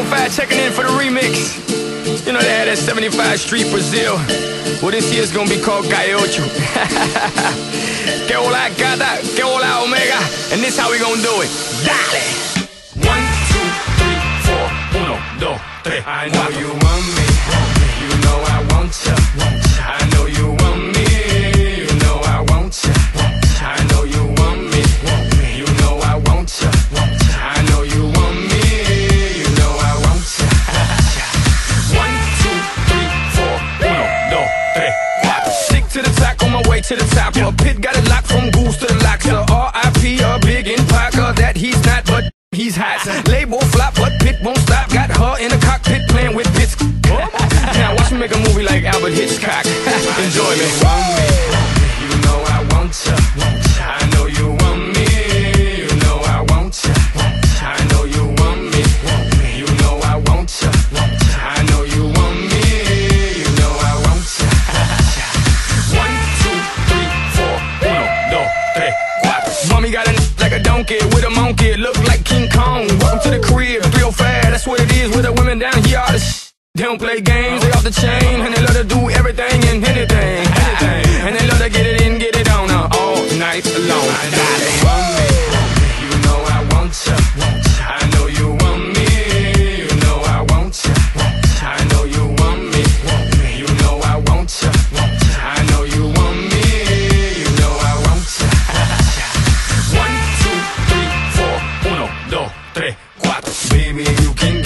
305 checking in for the remix. You know they had that 75 Street Brazil. Well, this year's gonna be called Calle Ocho. que hola gata, que hola omega. And this how we gonna do it. Dale! One, two, three, four, uno, dos, tres. I know you want me. Stick to the track on my way to the top. A pit got it locked from goose to the locks. A R.I.P. a big in Parker that he's not, but he's hot. Label flop, but Pit won't stop. Got her in the cockpit playing with bits. now watch me make a movie like Alfred Hitchcock. Enjoy me. Mommy got a like a donkey with a monkey, look like King Kong. Welcome to the crib, real fast, that's what it is with the women down here. All the shit. they don't play games, they off the chain, and they love to do everything and anything, anything. And they love to get it in, get it on, uh, all night long. baby, you can